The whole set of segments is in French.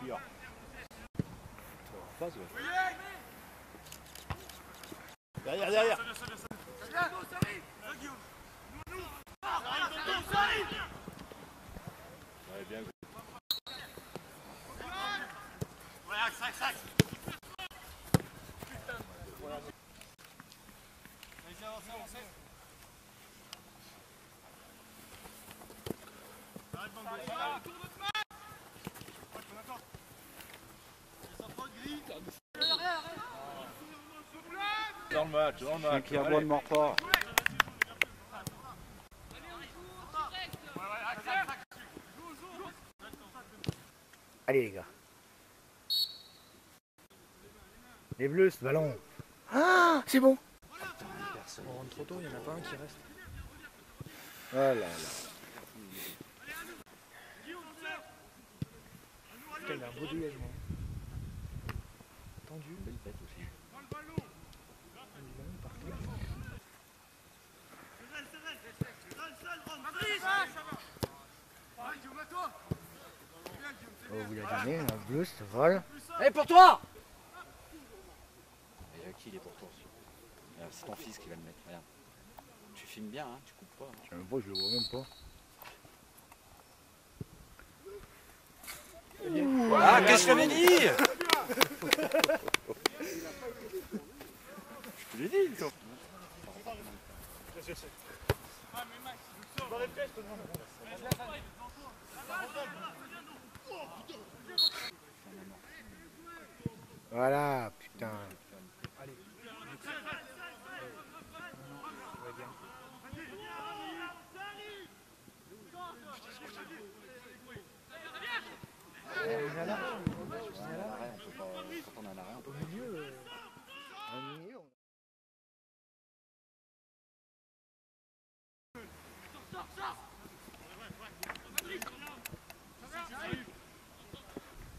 En face, ouais. Derrière, derrière. Ouais, bien. Dans le match, dans le match. Allez. ne mord pas. Allez les gars. Les bleus, ce ballon. Ah, c'est bon. On rentre trop tôt, il n'y en a pas un qui reste. Oh là là. Putain, il a un beau dégagement. Tendu. Belle tête aussi. Oh, vous l'avez donné, un bleu, ça vole. Allez pour toi Et qui il est pour toi Euh, C'est ton fils qui va le mettre, regarde. Tu filmes bien, hein, tu coupes pas. hein. Je sais même pas, je le vois même pas. Ah, qu'est-ce que je t'avais dit Je te l'ai dit, toi. Voilà, putain. À l'arrêt, on peut pas. Quand on est à l'arrêt, on peut pas. Un milieu, on-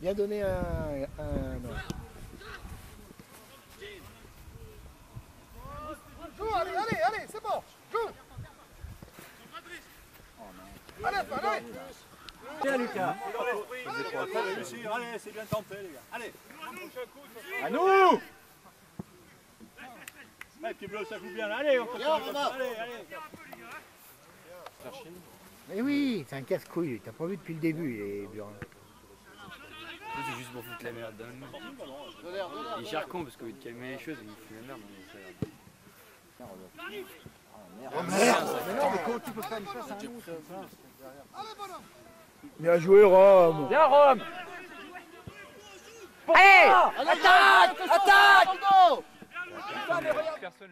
Bien donné un, un. Joue, allez, allez, allez, c'est bon. Joue. Allez, allez. Tiens Lucas Allez, allez, c'est bien tenté, les gars. Allez. À nous Allez, petit bleu, ça joue bien. là. Allez, on continue. Allez, allez. Mais oui, c'est un casse-couille, t'as pas vu depuis le début, les Burin. C'est juste pour foutre la merde dans le monde. Il gère con parce qu'au lieu de calmer les choses, il fout la merde. Tiens, regarde. Mais non, mais comment tu peux faire une chasse à un loup, ça, ça Bien joué, Rome. Viens Rome. Allez Attaque Attaque. Personne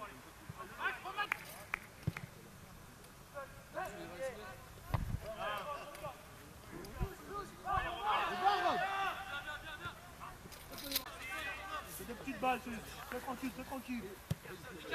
Petites balles, c'est c'est tranquille, c'est tranquille. Je suis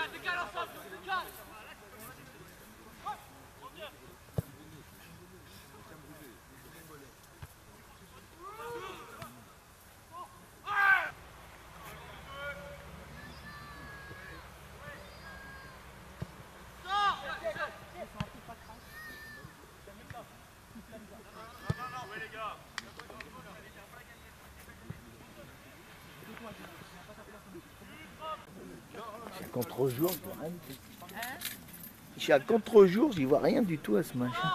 contre-jour, je vois rien du tout. Contre-jour, j'y vois rien du tout à ce machin.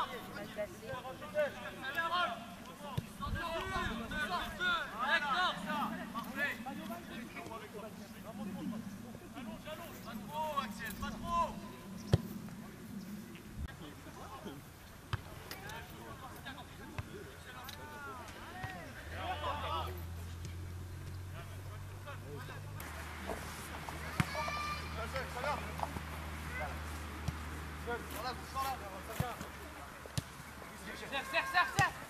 Certo, certo, certo.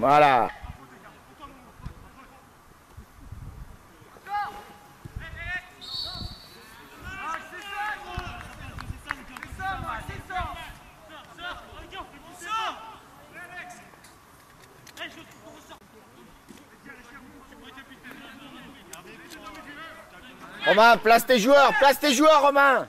Voilà. Romain, place tes joueurs, place tes joueurs, Romain.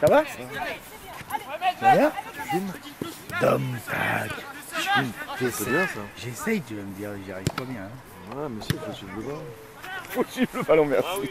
Ça va Ça va Dom, tac. C'est bien ça. J'essaye, tu vas me dire, j'y arrive pas bien. hein. Ouais, monsieur, faut suivre le ballon. Faut suivre le ballon, merci.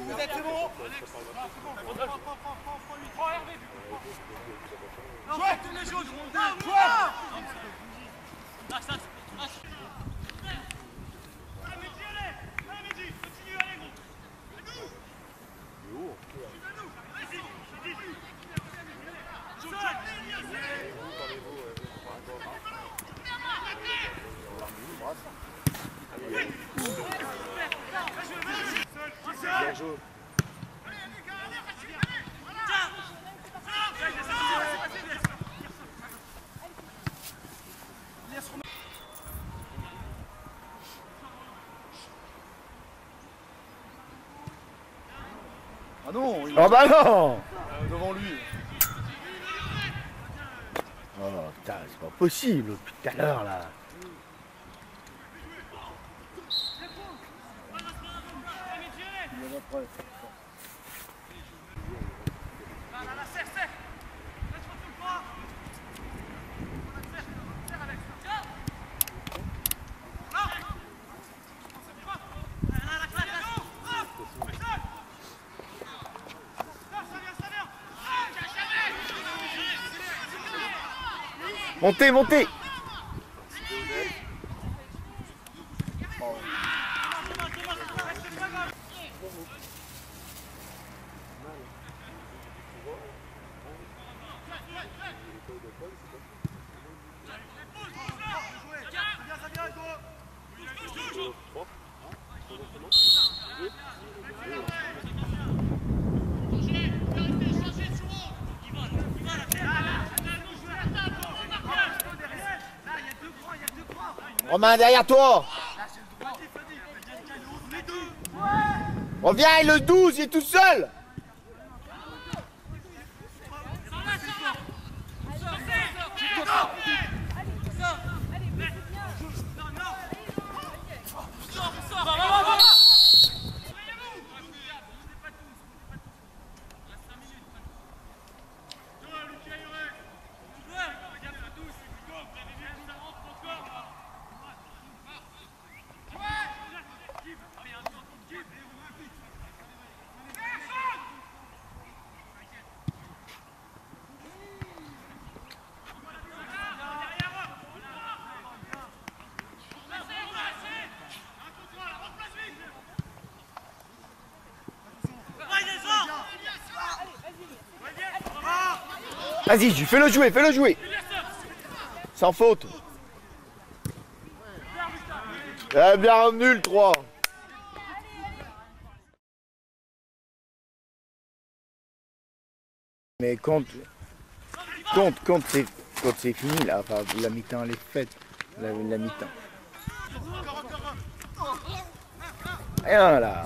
non, il Oh bah non devant lui. Oh putain, c'est pas possible depuis tout à l'heure là. Il. Montez, montez Romain, derrière toi. Reviens, il est le 12, il est tout seul Vas-y, fais-le jouer, fais-le jouer. Sans faute. Eh bien revenu le 3 Mais quand, quand, quand c'est quand c'est fini là, la mi-temps elle est faite, la, la mi-temps. Rien là